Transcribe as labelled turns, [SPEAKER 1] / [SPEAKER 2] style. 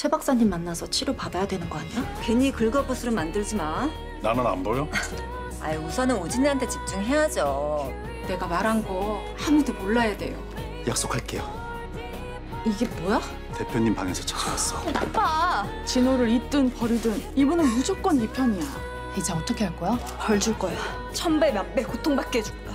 [SPEAKER 1] 최 박사님 만나서 치료 받아야 되는 거 아니야?
[SPEAKER 2] 괜히 긁어부스로 만들지 마.
[SPEAKER 3] 나는 안 보여?
[SPEAKER 2] 아이 우선은 오진이한테 집중해야죠.
[SPEAKER 4] 내가 말한 거 아무도 몰라야 돼요.
[SPEAKER 3] 약속할게요.
[SPEAKER 1] 이게 뭐야?
[SPEAKER 3] 대표님 방에서 찾아왔어. 어,
[SPEAKER 4] 진호를 잊든 버리든 이분은 무조건 네 편이야.
[SPEAKER 1] 이제 어떻게 할 거야? 벌 줄 거야.
[SPEAKER 2] 천배 만배 고통받게 해줄 거야.